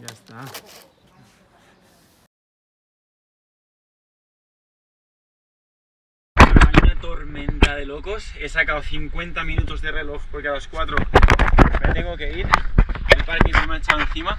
Ya está. Una tormenta de locos. He sacado 50 minutos de reloj porque a las 4 me tengo que ir. El parking me ha echado encima.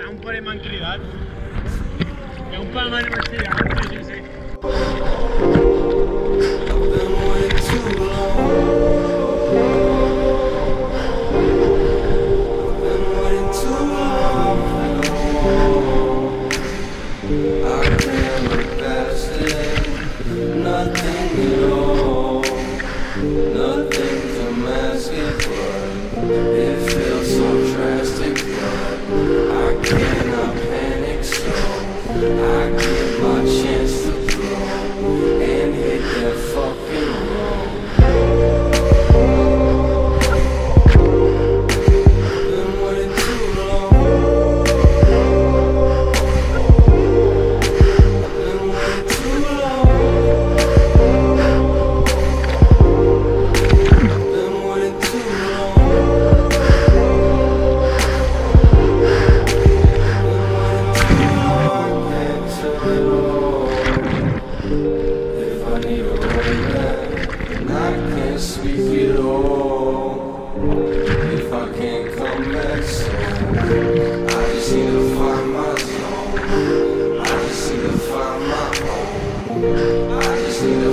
É um pão de mantilhado. É um pão de mantilhado. I just need to